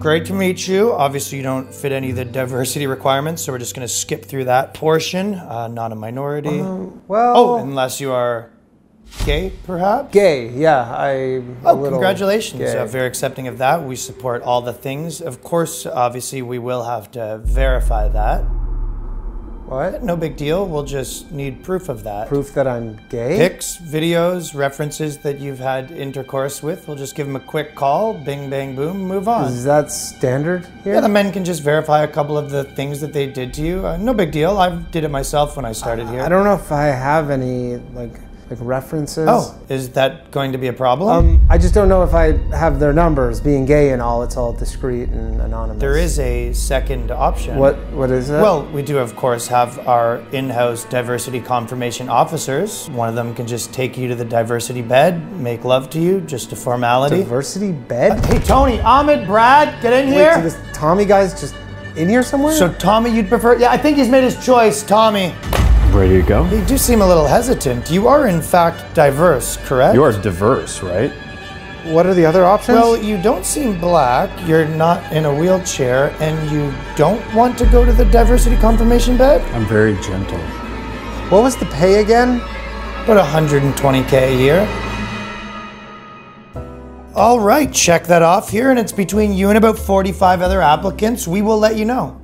Great to meet you. Obviously, you don't fit any of the diversity requirements, so we're just going to skip through that portion. Uh, not a minority. Well, oh, unless you are gay, perhaps? gay. Yeah, I. Oh, congratulations. Uh, very accepting of that. We support all the things. Of course, obviously, we will have to verify that. What? No big deal. We'll just need proof of that. Proof that I'm gay? Pics, videos, references that you've had intercourse with. We'll just give them a quick call, bing, bang, boom, move on. Is that standard here? Yeah, the men can just verify a couple of the things that they did to you. Uh, no big deal. I did it myself when I started here. I don't know if I have any like like references. Oh, is that going to be a problem? Um, I just don't know if I have their numbers. Being gay and all, it's all discreet and anonymous. there is a second option. What? What is it? Well, we do, of course, have our in house diversity confirmation officers. One of them can just take you to the diversity bed, make love to you, just a formality. diversity bed. Hey, Tony, Ahmed, Brad, get in Wait, here. so this Tommy guy's just in here somewhere? so, Tommy, you'd prefer. Yeah, I think he's made his choice, Tommy. Ready to go? You do seem a little hesitant. You are, in fact, diverse, correct? You are diverse, right? what are the other options? Well, you don't seem black, you're not in a wheelchair, and you don't want to go to the diversity confirmation bed? I'm very gentle. what was the pay again? About 120k a year. All right, check that off here, and it's between you and about 45 other applicants. We will let you know.